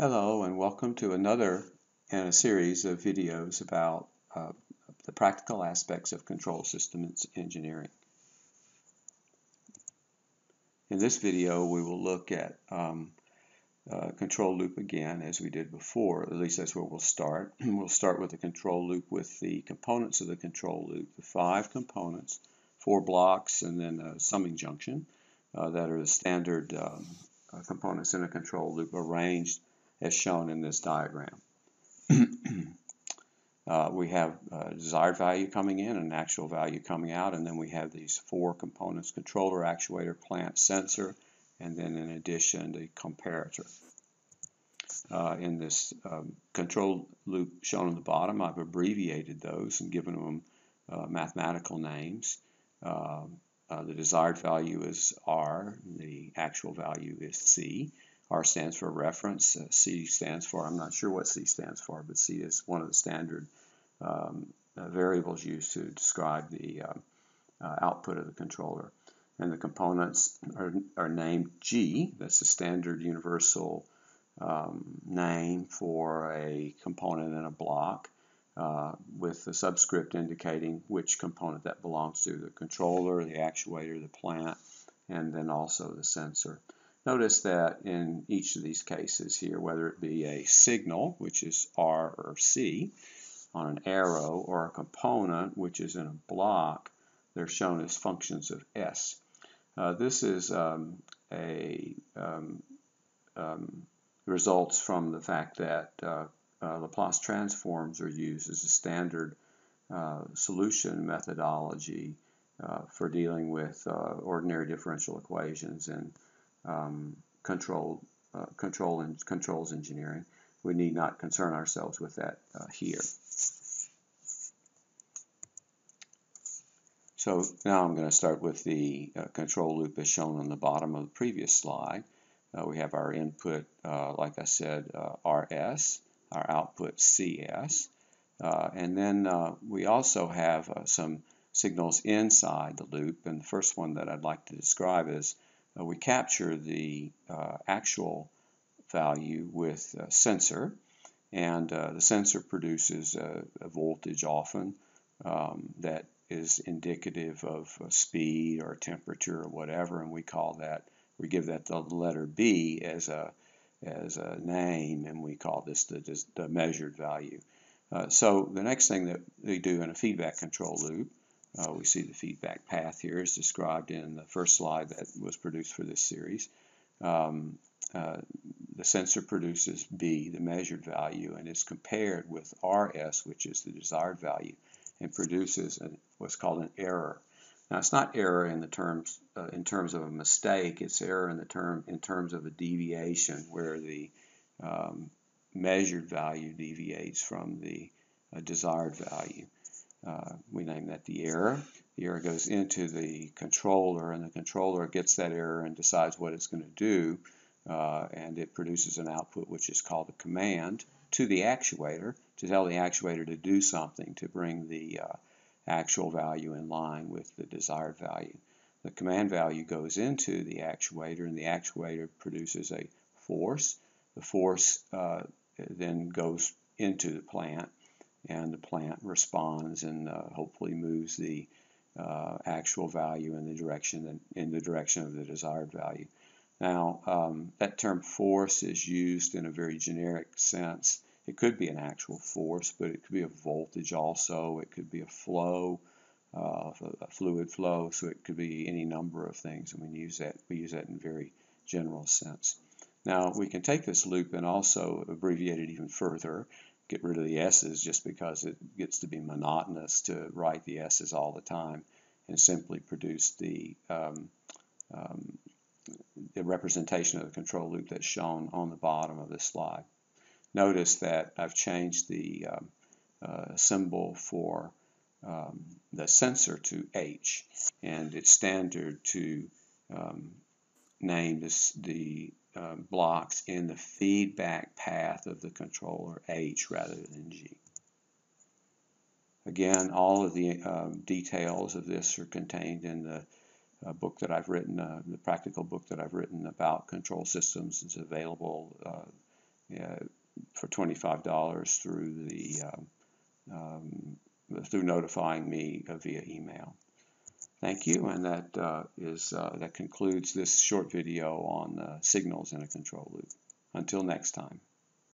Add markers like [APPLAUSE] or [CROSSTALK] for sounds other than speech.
Hello and welcome to another in a series of videos about uh, the practical aspects of control systems engineering. In this video we will look at um, uh, control loop again as we did before, at least that's where we'll start. [CLEARS THROAT] we'll start with the control loop with the components of the control loop, the five components, four blocks and then a summing junction uh, that are the standard um, uh, components in a control loop arranged as shown in this diagram. [CLEARS THROAT] uh, we have uh, desired value coming in and actual value coming out, and then we have these four components, controller, actuator, plant, sensor, and then in addition the comparator. Uh, in this um, control loop shown on the bottom, I've abbreviated those and given them uh, mathematical names. Um, uh, the desired value is R, the actual value is C. R stands for reference, uh, C stands for, I'm not sure what C stands for, but C is one of the standard um, uh, variables used to describe the uh, uh output of the controller. And the components are, are named G, that's the standard universal um, name for a component in a block, uh, with the subscript indicating which component that belongs to, the controller, the actuator, the plant, and then also the sensor. Notice that in each of these cases here, whether it be a signal, which is R or C, on an arrow, or a component, which is in a block, they're shown as functions of S. Uh, this is um, a um, um, results from the fact that uh, uh, Laplace transforms are used as a standard uh, solution methodology uh, for dealing with uh, ordinary differential equations and um, control, uh, control and controls engineering. We need not concern ourselves with that uh, here. So now I'm going to start with the uh, control loop as shown on the bottom of the previous slide. Uh, we have our input, uh, like I said, uh, RS, our output CS, and then we also have some signals inside the loop. And the first one that I'd like to describe is uh, we capture the uh, actual value with a sensor, and uh, the sensor produces a, a voltage often um, that is indicative of speed or temperature or whatever, and we call that, we give that the letter B as a, as a name, and we call this the, the measured value. Uh, so the next thing that we do in a feedback control loop uh, we see the feedback path here is described in the first slide that was produced for this series. Um, uh, the sensor produces B, the measured value, and is compared with RS, which is the desired value, and produces an, what's called an error. Now, it's not error in the terms uh, in terms of a mistake. It's error in the term in terms of a deviation, where the um, measured value deviates from the uh, desired value. Uh, we name that the error. The error goes into the controller, and the controller gets that error and decides what it's going to do, uh, and it produces an output which is called a command to the actuator to tell the actuator to do something to bring the uh, actual value in line with the desired value. The command value goes into the actuator, and the actuator produces a force. The force uh, then goes into the plant and the plant responds and uh, hopefully moves the uh, actual value in the direction that, in the direction of the desired value. Now, um, that term force is used in a very generic sense. It could be an actual force, but it could be a voltage also. It could be a flow, uh, a fluid flow. So it could be any number of things, and we use that. We use that in very general sense. Now we can take this loop and also abbreviate it even further get rid of the S's just because it gets to be monotonous to write the S's all the time and simply produce the, um, um, the representation of the control loop that's shown on the bottom of this slide. Notice that I've changed the um, uh, symbol for um, the sensor to H and it's standard to um, name this, the um, blocks in the feedback path of the controller H rather than G. Again, all of the um, details of this are contained in the uh, book that I've written, uh, the practical book that I've written about control systems is available uh, uh, for $25 through the uh, um, through notifying me via email. Thank you, and that uh, is uh, that concludes this short video on uh, signals in a control loop. Until next time.